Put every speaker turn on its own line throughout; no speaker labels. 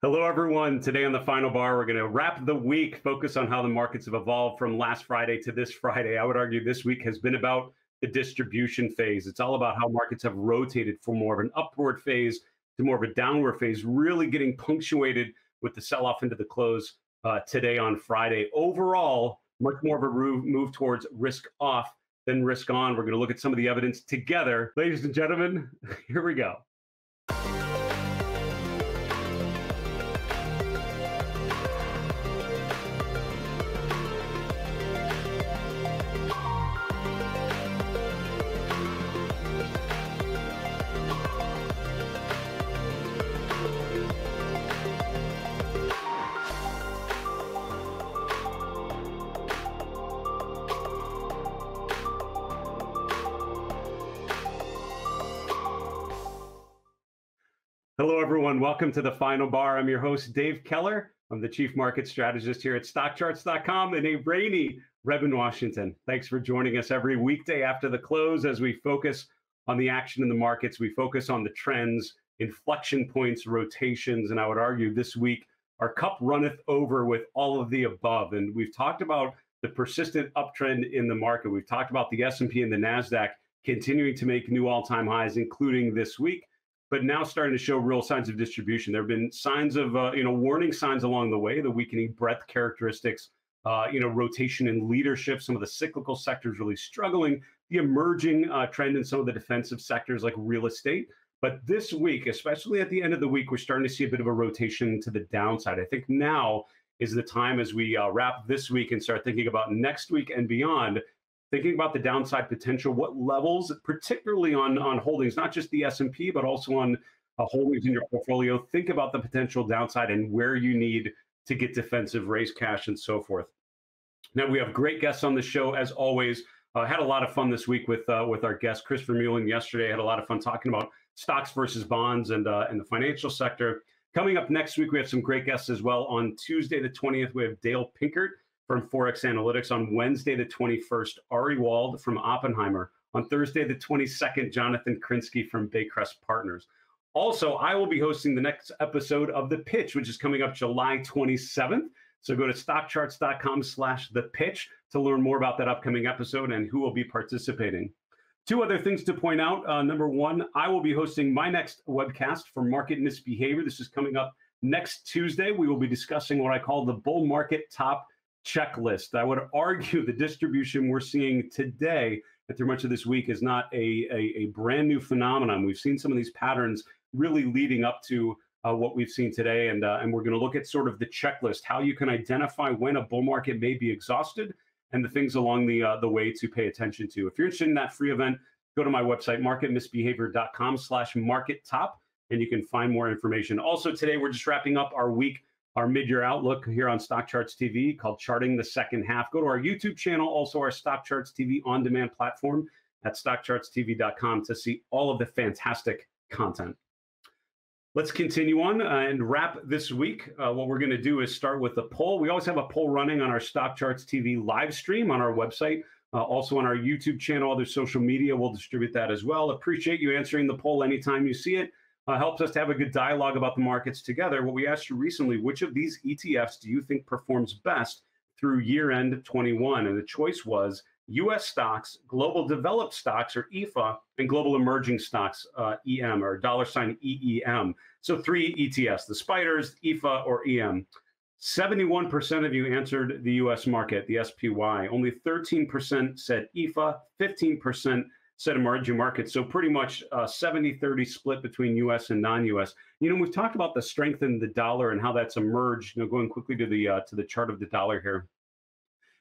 Hello, everyone. Today on the final bar, we're going to wrap the week, focus on how the markets have evolved from last Friday to this Friday. I would argue this week has been about the distribution phase. It's all about how markets have rotated from more of an upward phase to more of a downward phase, really getting punctuated with the sell off into the close uh, today on Friday. Overall, much more of a move towards risk off than risk on. We're going to look at some of the evidence together. Ladies and gentlemen, here we go. Hello, everyone. Welcome to the final bar. I'm your host, Dave Keller. I'm the chief market strategist here at stockcharts.com in a rainy Redmond, Washington. Thanks for joining us every weekday after the close as we focus on the action in the markets. We focus on the trends, inflection points, rotations, and I would argue this week our cup runneth over with all of the above. And we've talked about the persistent uptrend in the market. We've talked about the S&P and the Nasdaq continuing to make new all-time highs, including this week but now starting to show real signs of distribution. There have been signs of, uh, you know, warning signs along the way, the weakening breadth characteristics, uh, you know, rotation in leadership, some of the cyclical sectors really struggling, the emerging uh, trend in some of the defensive sectors like real estate. But this week, especially at the end of the week, we're starting to see a bit of a rotation to the downside. I think now is the time as we uh, wrap this week and start thinking about next week and beyond thinking about the downside potential, what levels, particularly on on holdings, not just the S and P, but also on uh, holdings in your portfolio. Think about the potential downside and where you need to get defensive, raise cash, and so forth. Now we have great guests on the show as always. Uh, had a lot of fun this week with uh, with our guest Christopher Mullen yesterday. Had a lot of fun talking about stocks versus bonds and uh, and the financial sector. Coming up next week, we have some great guests as well. On Tuesday the twentieth, we have Dale Pinkert from Forex Analytics. On Wednesday, the 21st, Ari Wald from Oppenheimer. On Thursday, the 22nd, Jonathan Krinsky from Baycrest Partners. Also, I will be hosting the next episode of The Pitch, which is coming up July 27th. So go to stockcharts.com slash the pitch to learn more about that upcoming episode and who will be participating. Two other things to point out. Uh, number one, I will be hosting my next webcast for market misbehavior. This is coming up next Tuesday. We will be discussing what I call the bull market top checklist. I would argue the distribution we're seeing today and through much of this week is not a, a, a brand new phenomenon. We've seen some of these patterns really leading up to uh, what we've seen today. And, uh, and we're going to look at sort of the checklist, how you can identify when a bull market may be exhausted and the things along the, uh, the way to pay attention to. If you're interested in that free event, go to my website, marketmisbehavior.com slash market top, and you can find more information. Also today, we're just wrapping up our week our mid-year outlook here on Stock Charts TV called Charting the Second Half. Go to our YouTube channel, also our Stock Charts TV on-demand platform at stockchartstv.com to see all of the fantastic content. Let's continue on and wrap this week. Uh, what we're going to do is start with the poll. We always have a poll running on our Stock Charts TV live stream on our website, uh, also on our YouTube channel, other social media. We'll distribute that as well. Appreciate you answering the poll anytime you see it uh, helps us to have a good dialogue about the markets together. What we asked you recently, which of these ETFs do you think performs best through year end 21? And the choice was US stocks, global developed stocks, or EFA, and global emerging stocks, uh, EM, or dollar sign EEM. So three ETFs, the spiders, EFA, or EM. 71% of you answered the US market, the SPY. Only 13% said EFA, 15% set emerging markets. So pretty much 70-30 split between U.S. and non-U.S. You know, we've talked about the strength in the dollar and how that's emerged. You know, going quickly to the uh, to the chart of the dollar here.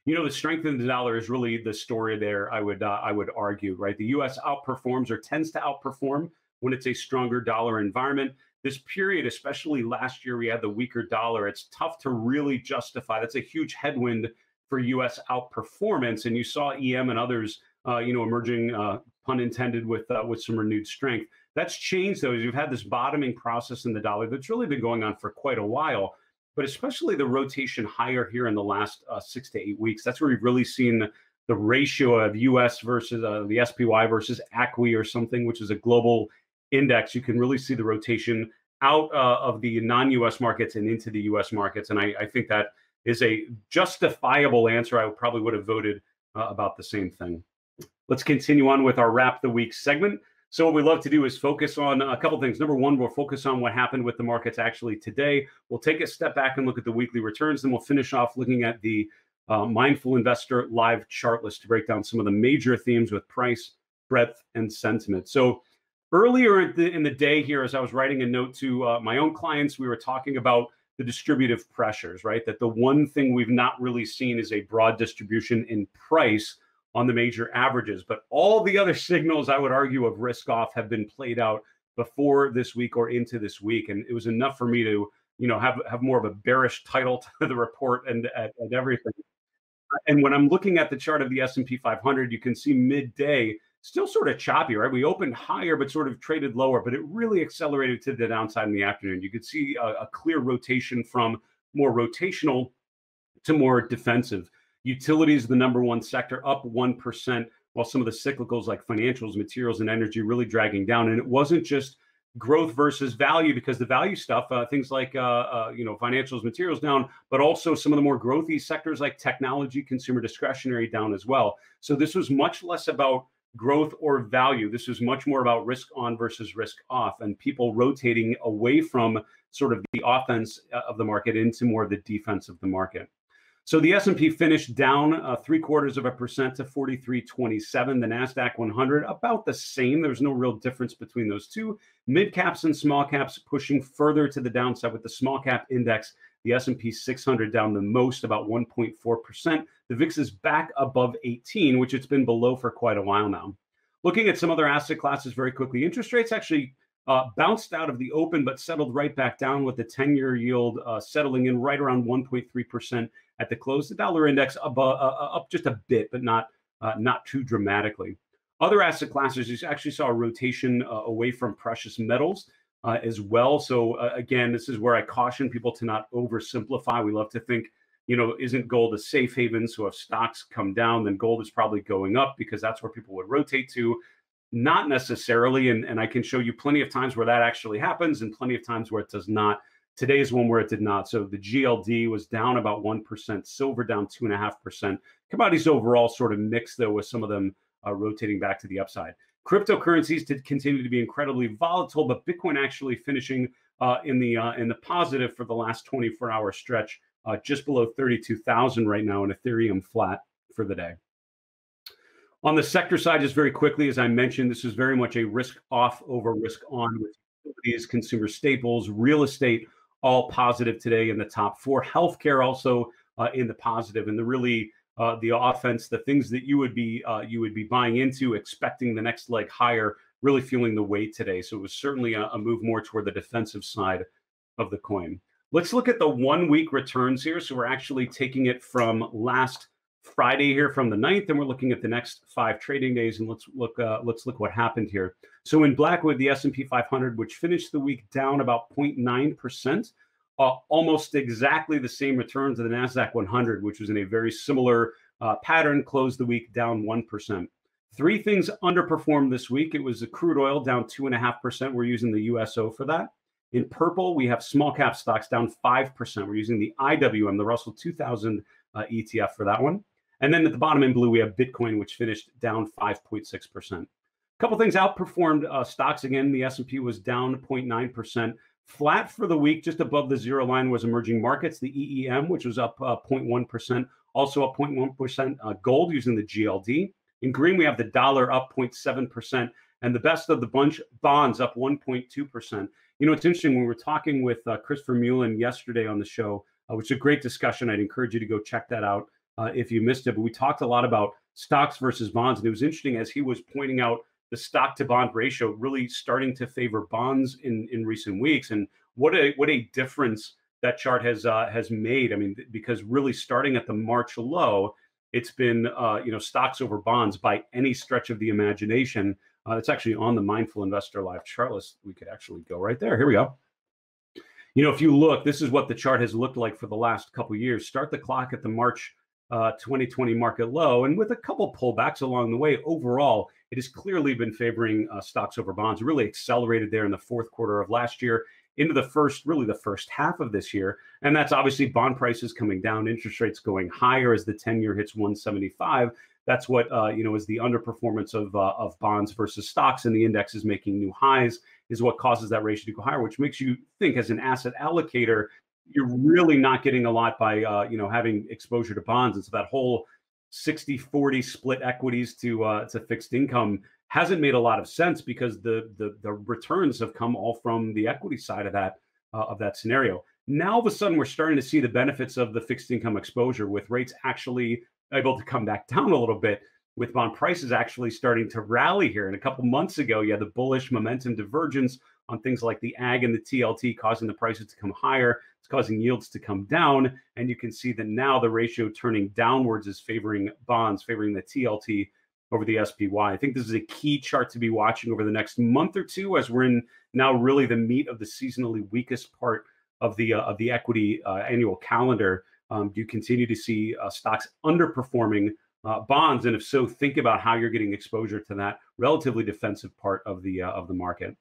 You know, the strength in the dollar is really the story there. I would uh, I would argue, right? The U.S. outperforms or tends to outperform when it's a stronger dollar environment. This period, especially last year, we had the weaker dollar. It's tough to really justify. That's a huge headwind for U.S. outperformance, and you saw EM and others you know, emerging, uh, pun intended, with uh, with some renewed strength. That's changed though, as you've had this bottoming process in the dollar that's really been going on for quite a while. But especially the rotation higher here in the last uh, six to eight weeks. That's where we've really seen the ratio of U.S. versus uh, the SPY versus ACWI or something, which is a global index. You can really see the rotation out uh, of the non-U.S. markets and into the U.S. markets, and I, I, think that is a justifiable answer. I probably would have voted uh, about the same thing. Let's continue on with our wrap the week segment. So what we love to do is focus on a couple things. Number one, we'll focus on what happened with the markets actually today. We'll take a step back and look at the weekly returns. Then we'll finish off looking at the uh, Mindful Investor live chart list to break down some of the major themes with price, breadth, and sentiment. So earlier in the, in the day here, as I was writing a note to uh, my own clients, we were talking about the distributive pressures, right? That the one thing we've not really seen is a broad distribution in price on the major averages. But all the other signals, I would argue, of risk off have been played out before this week or into this week, and it was enough for me to, you know, have have more of a bearish title to the report and and everything. And when I'm looking at the chart of the S&P 500, you can see midday still sort of choppy, right? We opened higher, but sort of traded lower, but it really accelerated to the downside in the afternoon. You could see a, a clear rotation from more rotational to more defensive. Utilities, the number one sector, up 1%, while some of the cyclicals like financials, materials, and energy really dragging down. And it wasn't just growth versus value because the value stuff, uh, things like uh, uh, you know financials, materials down, but also some of the more growthy sectors like technology, consumer discretionary down as well. So this was much less about growth or value. This was much more about risk on versus risk off, and people rotating away from sort of the offense uh, of the market into more of the defense of the market. So the S&P finished down uh, three quarters of a percent to 43.27. The Nasdaq 100 about the same. There's no real difference between those two. Mid caps and small caps pushing further to the downside with the small cap index. The S&P 600 down the most, about 1.4 percent. The VIX is back above 18, which it's been below for quite a while now. Looking at some other asset classes very quickly, interest rates actually uh, bounced out of the open, but settled right back down with the 10 year yield uh, settling in right around 1.3% at the close. The dollar index above, uh, uh, up just a bit, but not, uh, not too dramatically. Other asset classes, you actually saw a rotation uh, away from precious metals. as well. So, again, this is where I caution people to not oversimplify. We love to think, you know, isn't gold a safe haven? So, if stocks come down, then gold is probably going up because that's where people would rotate to. Not necessarily. And, and I can show you plenty of times where that actually happens and plenty of times where it does not. Today is one where it did not. So the GLD was down about 1%, silver down 2.5%. Commodities overall sort of mixed, though, with some of them uh, rotating back to the upside. Cryptocurrencies did continue to be incredibly volatile, but Bitcoin actually finishing uh, in the uh, in the positive for the last 24 hour stretch, uh, just below 32,000 right now, and Ethereum flat for the day. On the sector side, just very quickly, as I mentioned, this is very much a risk off over risk on with utilities, consumer staples, real estate, all positive today in the top four. Healthcare also uh, in the positive, and the really uh, the offense, the things that you would be uh, you would be buying into, expecting the next leg higher, really feeling the weight today. So it was certainly a, a move more toward the defensive side of the coin. Let's look at the one week returns here. So we're actually taking it from last Friday here from the 9th, and we're looking at the next five trading days. And let's look uh, let's look what happened here. So in Blackwood, the S&P 500, which finished the week down about 0.9 percent, uh, almost exactly the same returns of the Nasdaq 100, which was in a very similar uh, pattern, closed the week down one percent. Three things underperformed this week. It was the crude oil down two and a half percent. We're using the USO for that. In purple, we have small cap stocks down 5%. We're using the IWM, the Russell 2000 uh, ETF for that one. And then at the bottom in blue, we have Bitcoin, which finished down 5.6%. A couple things outperformed uh, stocks again. The S&P was down 0.9%. Flat for the week, just above the zero line, was emerging markets. The EEM, which was up uh, 0.1%, also up 0.1%. Uh, gold using the GLD. In green, we have the dollar up 0.7%, and the best of the bunch, bonds up 1.2%. You know, it's interesting we were talking with uh, Christopher Mullen yesterday on the show, uh, which is a great discussion. I'd encourage you to go check that out uh, if you missed it. But we talked a lot about stocks versus bonds. And it was interesting as he was pointing out the stock to bond ratio really starting to favor bonds in, in recent weeks. And what a what a difference that chart has uh, has made. I mean, because really starting at the March low, it's been uh, you know stocks over bonds by any stretch of the imagination. Uh, it's actually on the Mindful Investor Live chart list. We could actually go right there. Here we go. You know, if you look, this is what the chart has looked like for the last couple years. Start the clock at the March uh, 2020 market low. And with a couple pullbacks along the way, overall, it has clearly been favoring uh, stocks over bonds. Really accelerated there in the fourth quarter of last year into the first, really the first half of this year. And that's obviously bond prices coming down, interest rates going higher as the 10 year hits 175. That's what uh, you know is the underperformance of uh, of bonds versus stocks, and the index is making new highs. Is what causes that ratio to go higher, which makes you think as an asset allocator, you're really not getting a lot by uh, you know having exposure to bonds, and so that whole 60-40 split equities to uh, to fixed income hasn't made a lot of sense because the the, the returns have come all from the equity side of that uh, of that scenario. Now all of a sudden we're starting to see the benefits of the fixed income exposure with rates actually able to come back down a little bit with bond prices actually starting to rally here. And a couple months ago, you had the bullish momentum divergence on things like the AGG and the TLT causing the prices to come higher. It's causing yields to come down. And you can see that now the ratio turning downwards is favoring bonds, favoring the TLT over the SPY. I think this is a key chart to be watching over the next month or two as we're in now really the meat of the seasonally weakest part of the uh, of the equity uh, annual calendar. Um, do you continue to see uh, stocks underperforming uh, bonds? And if so, think about how you're getting exposure to that relatively defensive part of the uh, of the market.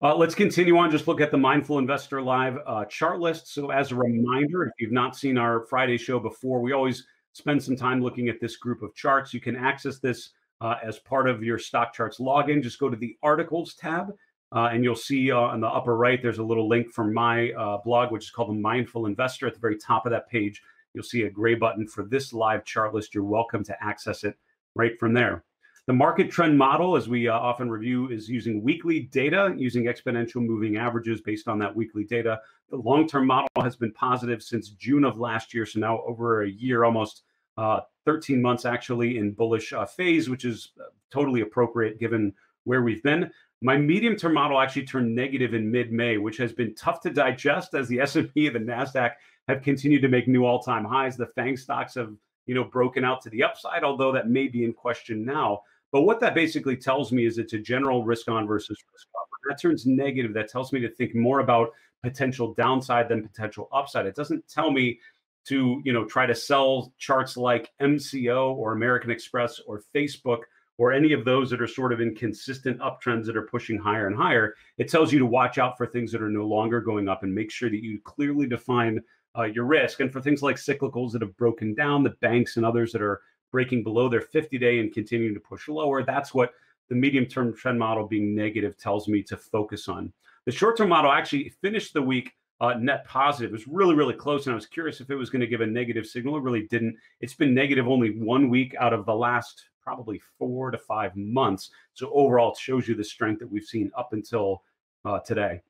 Uh, let's continue on. Just look at the Mindful Investor Live chart list. So, as a reminder, if you've not seen our Friday show before, we always spend some time looking at this group of charts. You can access this uh, as part of your stock charts login. Just go to the articles tab uh, and you'll see uh, on the upper right, there's a little link from my uh, blog, which is called The Mindful Investor. At the very top of that page, you'll see a gray button for this live chart list. You're welcome to access it right from there. The market trend model, as we uh, often review, is using weekly data, using exponential moving averages based on that weekly data. The long term model has been positive since June of last year. So now over a year, almost uh, 13 months actually in bullish uh, phase, which is uh, totally appropriate given where we've been. My medium-term model actually turned negative in mid-May, which has been tough to digest as the S&P and the Nasdaq have continued to make new all-time highs. The FANG stocks have, you know, broken out to the upside, although that may be in question now. But what that basically tells me is it's a general risk on versus risk off. That turns negative. That tells me to think more about potential downside than potential upside. It doesn't tell me to you know try to sell charts like MCO or American Express or Facebook or any of those that are sort of in consistent uptrends that are pushing higher and higher. It tells you to watch out for things that are no longer going up and make sure that you clearly define uh, your risk. And for things like cyclicals that have broken down, the banks and others that are breaking below their 50 day and continuing to push lower, that's what the medium term trend model being negative tells me to focus on. The short term model actually finished the week uh, net positive. It was really, really close. And I was curious if it was going to give a negative signal. It really didn't. It's been negative only one week out of the last probably four to five months. So overall, it shows you the strength that we've seen up until uh, today.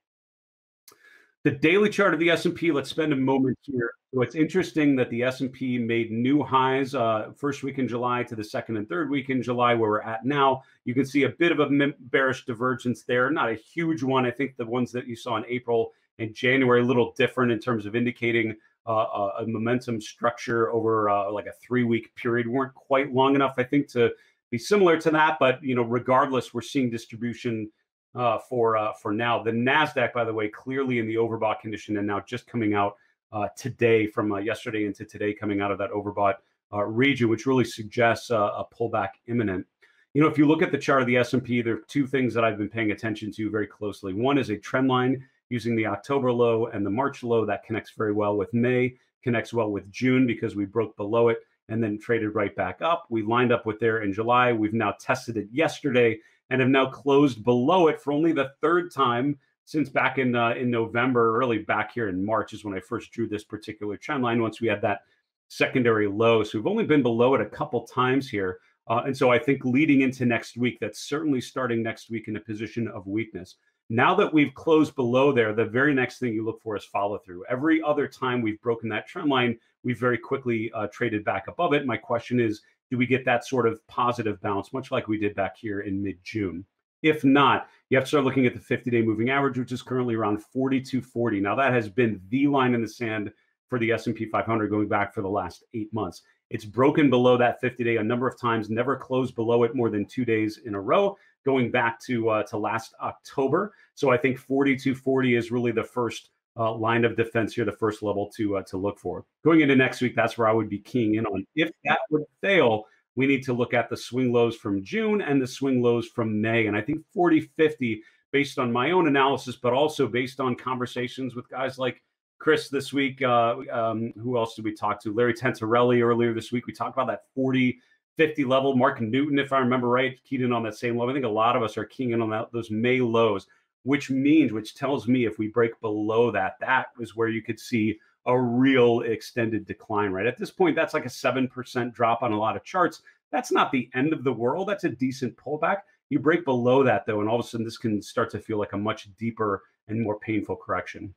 The daily chart of the S&P, let's spend a moment here. So it's interesting that the S&P made new highs uh, first week in July to the second and third week in July, where we're at now. You can see a bit of a bearish divergence there, not a huge one. I think the ones that you saw in April and January, a little different in terms of indicating uh, a momentum structure over uh, like a three week period. Weren't quite long enough, I think, to be similar to that. But you know, regardless, we're seeing distribution uh, for uh, for now. The Nasdaq, by the way, clearly in the overbought condition, and now just coming out uh, today from uh, yesterday into today, coming out of that overbought region, which really suggests a pullback imminent. You know, if you look at the chart of the S&P, there are two things that I've been paying attention to very closely. One is a trend line using the October low and the March low. That connects very well with May, connects well with June because we broke below it and then traded right back up. We lined up with there in July. We've now tested it yesterday and have now closed below it for only the third time since back in uh, in November, early back here in March is when I first drew this particular trend line. Once we had that secondary low, so we've only been below it a couple times here. Uh, and so I think leading into next week, that's certainly starting next week in a position of weakness. Now that we've closed below there, the very next thing you look for is follow through. Every other time we've broken that trend line, we've very quickly uh, traded back above it. My question is, do we get that sort of positive bounce, much like we did back here in mid June? If not, you have to start looking at the 50 day moving average, which is currently around 4240. Now, that has been the line in the sand for the S&P 500 going back for the last eight months. It's broken below that 50 day a number of times, never closed below it more than two days in a row going back to uh, to last October. So I think 4240 is really the first uh, line of defense here, the first level to uh, to look for. Going into next week, that's where I would be keying in on. If that would fail, we need to look at the swing lows from June and the swing lows from May. And I think 4050 based on my own analysis, but also based on conversations with guys like Chris this week. Uh, um, who else did we talk to? Larry Tentarelli earlier this week. We talked about that 40 50 level. Mark Newton, if I remember right, keyed in on that same level. I think a lot of us are keying in on that, those May lows, which means, which tells me if we break below that, that is where you could see a real extended decline, right? At this point, that's like a 7% drop on a lot of charts. That's not the end of the world. That's a decent pullback. You break below that, though, and all of a sudden this can start to feel like a much deeper and more painful correction.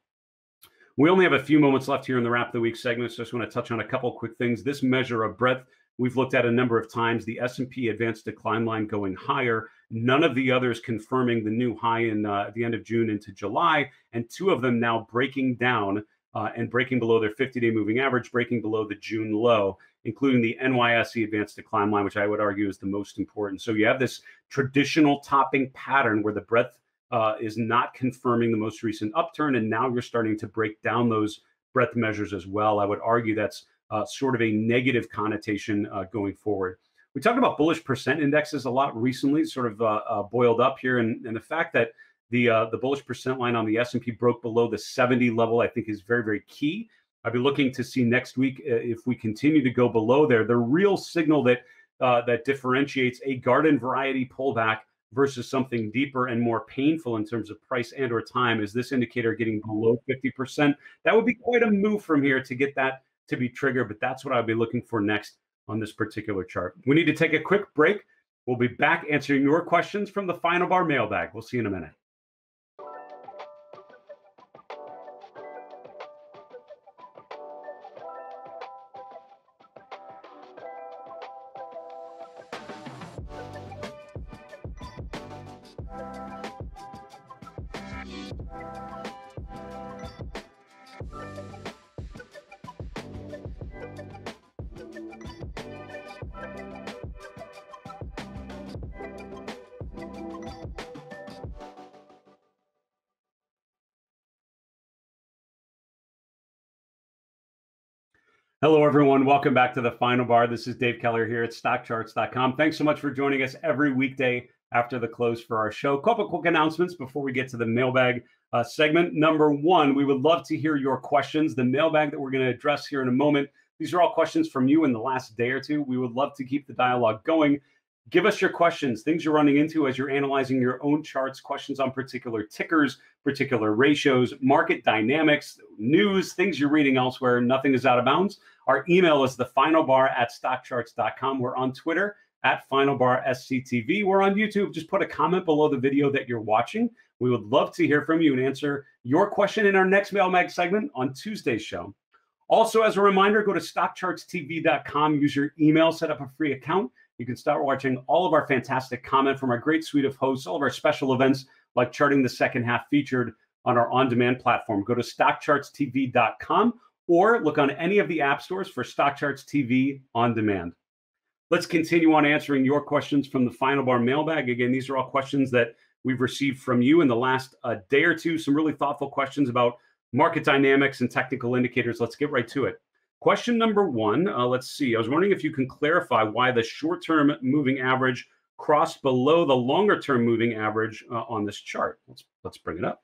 We only have a few moments left here in the wrap of the week segment, so I just want to touch on a couple quick things. This measure of breadth we've looked at a number of times. The S&P advanced decline line going higher. None of the others confirming the new high in uh, at the end of June into July, and two of them now breaking down uh, and breaking below their 50-day moving average, breaking below the June low, including the NYSE advanced decline line, which I would argue is the most important. So you have this traditional topping pattern where the breadth uh, is not confirming the most recent upturn, and now you're starting to break down those breadth measures as well. I would argue that's uh, sort of a negative connotation uh, going forward. We talked about bullish percent indexes a lot recently, sort of uh, uh, boiled up here, and, and the fact that the uh, the bullish percent line on the S&P broke below the 70 level, I think, is very very key. I'll be looking to see next week if we continue to go below there. The real signal that that differentiates a garden variety pullback versus something deeper and more painful in terms of price and or time is this indicator getting below 50%. That would be quite a move from here to get that to be triggered, but that's what I'll be looking for next on this particular chart. We need to take a quick break. We'll be back answering your questions from the Final Bar mailbag. We'll see you in a minute. Hello, everyone. Welcome back to the Final Bar. This is Dave Keller here at stockcharts.com. Thanks so much for joining us every weekday after the close for our show. Couple quick announcements before we get to the mailbag uh, segment. Number one, we would love to hear your questions. The mailbag that we're going to address here in a moment. These are all questions from you in the last day or two. We would love to keep the dialogue going. Give us your questions, things you're running into as you're analyzing your own charts, questions on particular tickers, particular ratios, market dynamics, news, things you're reading elsewhere. Nothing is out of bounds. Our email is the final bar at stockcharts.com. We're on Twitter at final bar SCTV. We're on YouTube. Just put a comment below the video that you're watching. We would love to hear from you and answer your question in our next mailbag segment on Tuesday's show. Also, as a reminder, go to stockchartstv.com, use your email, set up a free account you can start watching all of our fantastic comment from our great suite of hosts, all of our special events like Charting the Second Half featured on our on demand platform. Go to stockchartstv.com or look on any of the app stores for StockCharts TV on demand. Let's continue on answering your questions from the Final Bar mailbag. Again, these are all questions that we've received from you in the last uh, day or two. Some really thoughtful questions about market dynamics and technical indicators. Let's get right to it. Question number one, uh, let's see. I was wondering if you can clarify why the short term moving average crossed below the longer term moving average uh, on this chart. Let's, let's bring it up.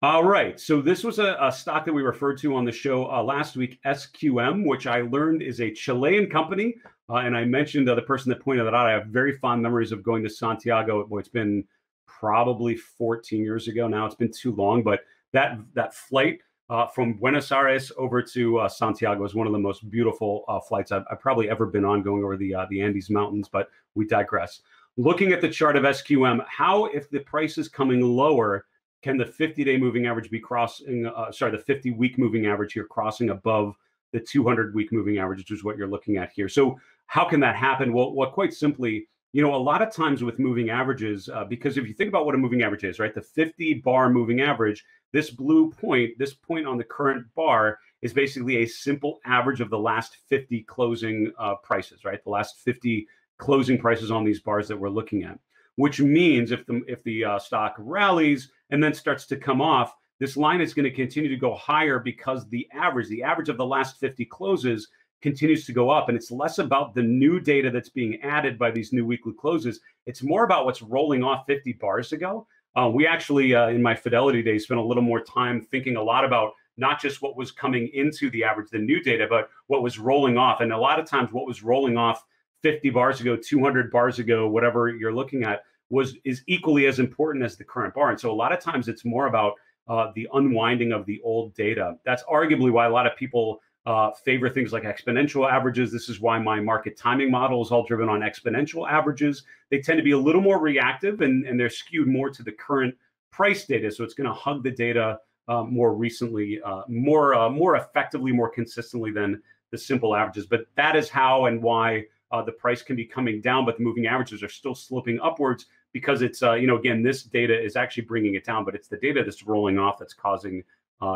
All right. So this was a, a stock that we referred to on the show uh, last week, SQM, which I learned is a Chilean company. Uh, and I mentioned uh, the person that pointed that out. I have very fond memories of going to Santiago. It's been probably 14 years ago now. It's been too long, but that that flight uh, from Buenos Aires over to uh, Santiago is one of the most beautiful uh, flights I've, I've, probably ever been on, going over the uh, the Andes Mountains. But we digress. Looking at the chart of SQM, how if the price is coming lower, can the 50-day moving average be crossing? Uh, sorry, the 50-week moving average here crossing above the 200-week moving average, which is what you're looking at here. So how can that happen? Well, well, quite simply, you know, a lot of times with moving averages, uh, because if you think about what a moving average is, right, the 50 bar moving average this blue point, this point on the current bar, is basically a simple average of the last 50 closing uh, prices, right? The last 50 closing prices on these bars that we're looking at. Which means if the if the uh, stock rallies and then starts to come off, this line is going to continue to go higher because the average, the average of the last 50 closes, continues to go up. And it's less about the new data that's being added by these new weekly closes. It's more about what's rolling off 50 bars ago. Uh, we actually, uh, in my Fidelity days, spent a little more time thinking a lot about not just what was coming into the average, the new data, but what was rolling off. And a lot of times, what was rolling off 50 bars ago, 200 bars ago, whatever you're looking at, was is equally as important as the current bar. And so a lot of times, it's more about uh, the unwinding of the old data. That's arguably why a lot of people uh, favor things like exponential averages. This is why my market timing model is all driven on exponential averages. They tend to be a little more reactive and, and they're skewed more to the current price data. So it's going to hug the data uh, more recently, uh, more uh, more effectively, more consistently than the simple averages. But that is how and why uh, the price can be coming down, but the moving averages are still sloping upwards because it's uh, you know again this data is actually bringing it down, but it's the data that's rolling off that's causing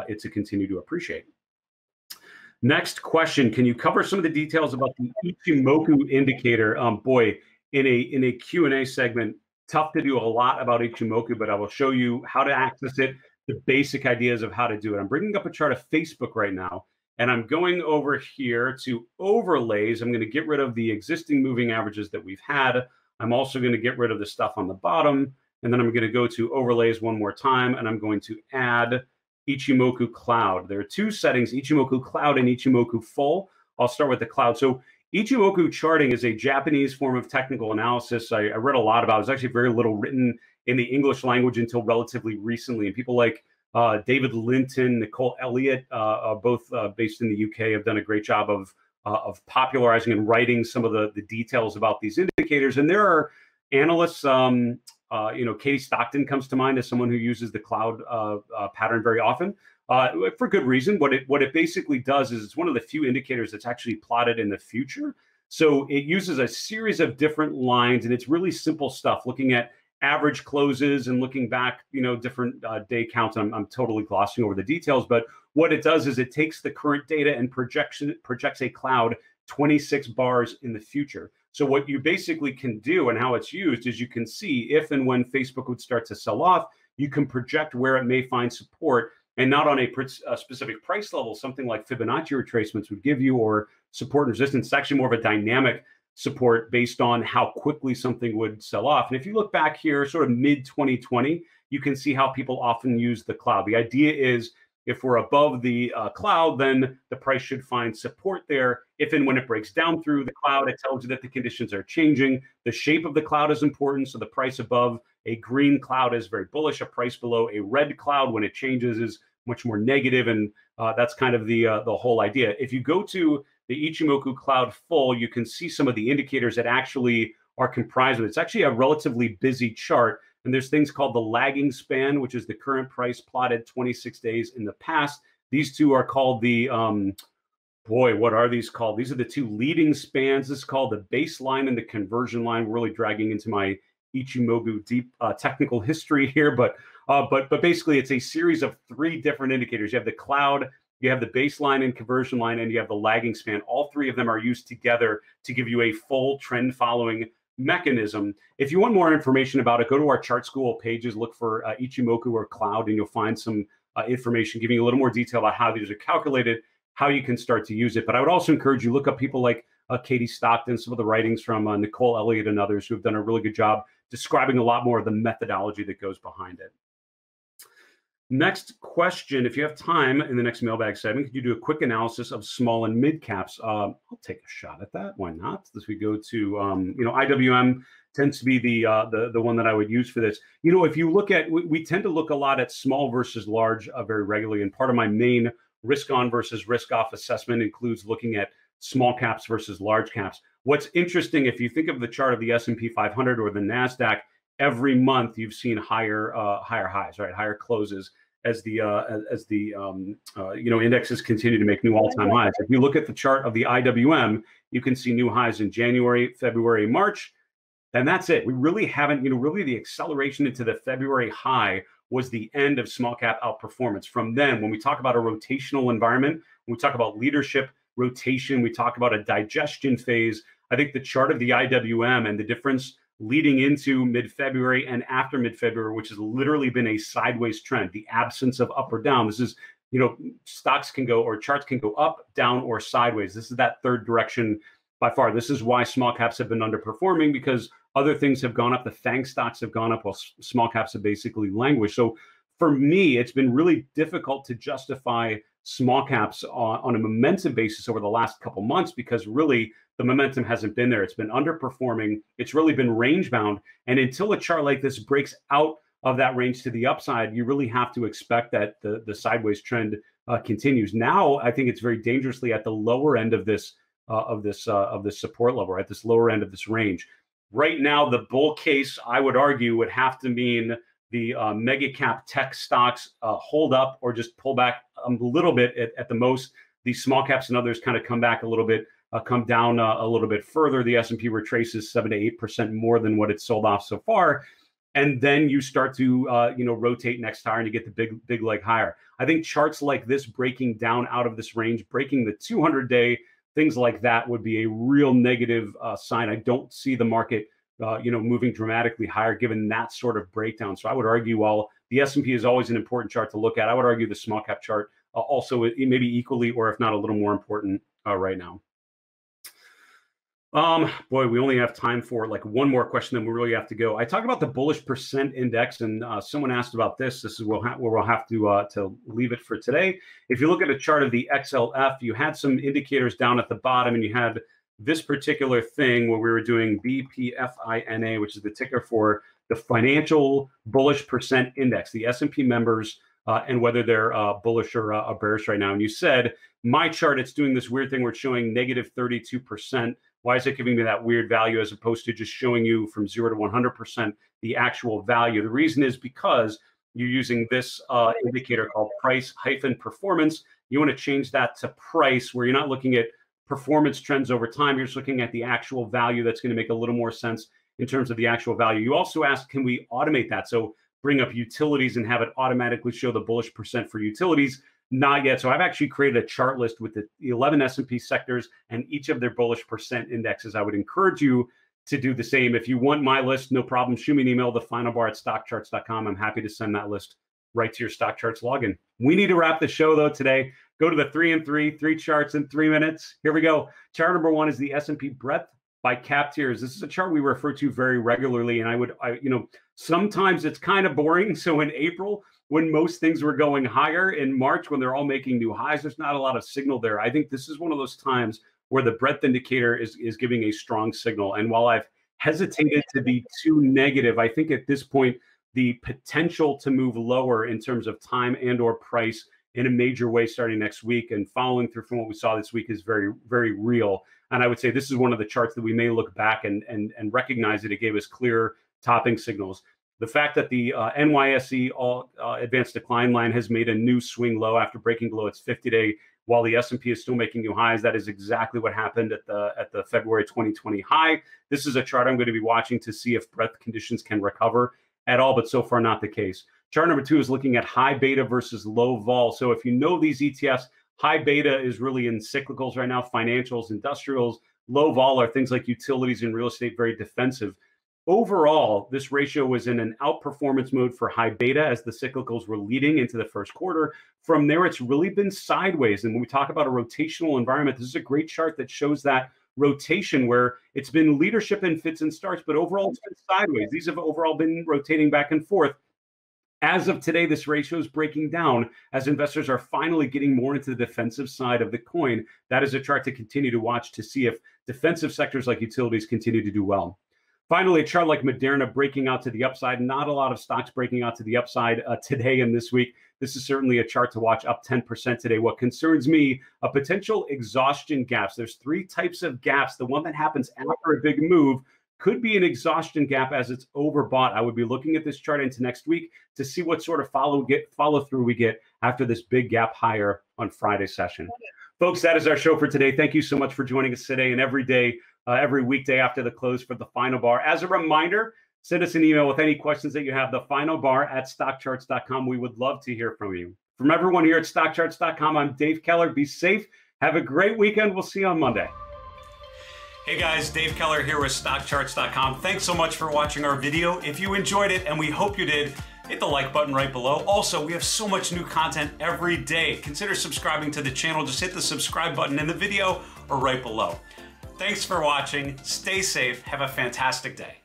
it to continue to appreciate. Next question: Can you cover some of the details about the Ichimoku indicator? Um, boy, in a in a Q and A segment, tough to do a lot about Ichimoku, but I will show you how to access it, the basic ideas of how to do it. I'm bringing up a chart of Facebook right now, and I'm going over here to overlays. I'm going to get rid of the existing moving averages that we've had. I'm also going to get rid of the stuff on the bottom, and then I'm going to go to overlays one more time, and I'm going to add Ichimoku Cloud. There are two settings, Ichimoku Cloud and Ichimoku Full. I'll start with the cloud. So Ichimoku charting is a Japanese form of technical analysis. I, I read a lot about. It. There's actually very little written in the English language until relatively recently. And people like uh, David Linton, Nicole Elliott, uh, uh, both uh, based in the UK, have done a great job of uh, of popularizing and writing some of the, the details about these indicators. And there are analysts um, uh, you know, Katie Stockton comes to mind as someone who uses the cloud uh, uh, pattern very often uh, for good reason. What it what it basically does is it's one of the few indicators that's actually plotted in the future. So it uses a series of different lines, and it's really simple stuff. Looking at average closes and looking back, you know, different uh, day counts. I'm, I'm totally glossing over the details, but what it does is it takes the current data and projection projects a cloud 26 bars in the future. So what you basically can do and how it's used is you can see if and when Facebook would start to sell off, you can project where it may find support and not on a, a specific price level, something like Fibonacci retracements would give you or support and resistance. It's actually more of a dynamic support based on how quickly something would sell off. And if you look back here, sort of mid 2020, you can see how people often use the cloud. The idea is if we're above the uh, cloud, then the price should find support there. If and when it breaks down through the cloud, it tells you that the conditions are changing. The shape of the cloud is important. So the price above a green cloud is very bullish. A price below a red cloud, when it changes, is much more negative, and uh, that's kind of the uh, the whole idea. If you go to the Ichimoku Cloud Full, you can see some of the indicators that actually are comprised of it. It's actually a relatively busy chart and there's things called the lagging span, which is the current price plotted 26 days in the past. These two are called the, um, boy, what are these called? These are the two leading spans. This is called the baseline and the conversion line. We're really dragging into my Ichimoku deep uh, technical history here, but uh, but but basically it's a series of three different indicators. You have the cloud, you have the baseline and conversion line, and you have the lagging span. All three of them are used together to give you a full trend following mechanism. If you want more information about it, go to our chart school pages, look for uh, Ichimoku or Cloud, and you'll find some uh, information giving you a little more detail about how these are calculated, how you can start to use it. But I would also encourage you look up people like uh, Katie Stockton, some of the writings from uh, Nicole Elliott and others who have done a really good job describing a lot more of the methodology that goes behind it. Next question, if you have time in the next mailbag segment, could you do a quick analysis of small and mid caps? Uh, I'll take a shot at that. Why not? As we go to, um, you know, IWM tends to be the, uh, the the one that I would use for this. You know, if you look at, we, we tend to look a lot at small versus large uh, very regularly, and part of my main risk on versus risk off assessment includes looking at small caps versus large caps. What's interesting, if you think of the chart of the S&P 500 or the Nasdaq, every month you've seen higher uh, higher highs, right? Higher closes as the uh, as the um, uh, you know indexes continue to make new all-time highs. If you look at the chart of the IWM, you can see new highs in January, February, March, and that's it. We really haven't, you know, really the acceleration into the February high was the end of small cap outperformance. From then, when we talk about a rotational environment, when we talk about leadership rotation, we talk about a digestion phase. I think the chart of the IWM and the difference leading into mid February and after mid February, which has literally been a sideways trend, the absence of up or down. This is you know, stocks can go or charts can go up, down, or sideways. This is that third direction by far. This is why small caps have been underperforming because other things have gone up. The FANG stocks have gone up while small caps have basically languished. So for me, it's been really difficult to justify small caps on, on a momentum basis over the last couple months because really the momentum hasn't been there. It's been underperforming. It's really been range bound. And until a chart like this breaks out of that range to the upside, you really have to expect that the, the sideways trend uh, continues. Now, I think it's very dangerously at the lower end of this uh, of this uh, of this support level, at this lower end of this range. Right now, the bull case, I would argue, would have to mean the uh, mega cap tech stocks uh, hold up or just pull back a little bit at, at, the most. These small caps and others kind of come back a little bit, uh, come down uh, a little bit further. The S&P retraces seven to eight percent more than what it's sold off so far, and then you start to uh, you know rotate next higher and you get the big big leg higher. I think charts like this breaking down out of this range, breaking the 200 day, things like that would be a real negative uh, sign. I don't see the market uh, you know, moving dramatically higher given that sort of breakdown. So I would argue while the S&P is always an important chart to look at, I would argue the small cap chart uh, also maybe equally or if not a little more important right now. Um, boy, we only have time for like one more question, then we really have to go. I talked about the bullish percent index, and uh, someone asked about this. This is where we'll, we'll have to uh, to leave it for today. If you look at a chart of the XLF, you had some indicators down at the bottom, and you had this particular thing where we were doing BPFINA, which is the ticker for the Financial Bullish Percent Index, the S&P members, uh, and whether they're uh, bullish or uh, bearish right now. And you said my chart, it's doing this weird thing where it's showing 32%. Why is it giving me that weird value as opposed to just showing you from zero to 100% the actual value? The reason is because you're using this uh, indicator called price hyphen performance. You want to change that to price where you're not looking at performance trends over time. You're just looking at the actual value that's going to make a little more sense in terms of the actual value. You also asked, can we automate that? So bring up utilities and have it automatically show the bullish percent for utilities. Not yet. So I've actually created a chart list with the 11 S&P sectors and each of their bullish percent indexes. I would encourage you to do the same. If you want my list, no problem. Shoot me an email, the final bar at stockcharts.com. I'm happy to send that list right to your stock charts login. We need to wrap the show though today. Go to the three and three, three charts in three minutes. Here we go. Chart number one is the S&P breadth by cap tiers. This is a chart we refer to very regularly, and I would, I, you know, sometimes it's kind of boring. So in April, when most things were going higher, in March when they're all making new highs, there's not a lot of signal there. I think this is one of those times where the breadth indicator is is giving a strong signal. And while I've hesitated to be too negative, I think at this point the potential to move lower in terms of time and or price in a major way starting next week and following through from what we saw this week is very very real and i would say this is one of the charts that we may look back and and, and recognize that it gave us clear topping signals. The fact that the uh, NYSE all uh, advanced decline line has made a new swing low after breaking below its 50 day while the S&P is still making new highs that is exactly what happened at the at the February 2020 high. This is a chart I'm going to be watching to see if breadth conditions can recover at all but so far not the case. Chart number two is looking at high beta versus low vol. So if you know these ETFs, high beta is really in cyclicals right now, financials, industrials. Low vol are things like utilities and real estate, very defensive. Overall, this ratio was in an outperformance mode for high beta as the cyclicals were leading into the first quarter. From there, it's really been sideways. And when we talk about a rotational environment, this is a great chart that shows that rotation where it's been leadership in fits and starts, but overall it's been sideways. These have overall been rotating back and forth. As of today, this ratio is breaking down as investors are finally getting more into the defensive side of the coin. That is a chart to continue to watch to see if defensive sectors like utilities continue to do well. Finally, a chart like Moderna breaking out to the upside. Not a lot of stocks breaking out to the upside uh, today and this week. This is certainly a chart to watch up 10% today. What concerns me, a potential exhaustion gaps. There's three types of gaps. The one that happens after a big move could be an exhaustion gap as it's overbought. I would be looking at this chart into next week to see what sort of follow get follow through we get after this big gap higher on Friday session. Folks, that is our show for today. Thank you so much for joining us today and every day, uh, every weekday after the close for the final bar. As a reminder, send us an email with any questions that you have. The final bar at stockcharts.com. We would love to hear from you. From everyone here at stockcharts.com, I'm Dave Keller. Be safe. Have a great weekend. We'll see you on Monday. Hey guys, Dave Keller here with StockCharts.com. Thanks so much for watching our video. If you enjoyed it, and we hope you did, hit the like button right below. Also, we have so much new content every day. Consider subscribing to the channel. Just hit the subscribe button in the video or right below. Thanks for watching. Stay safe. Have a fantastic day.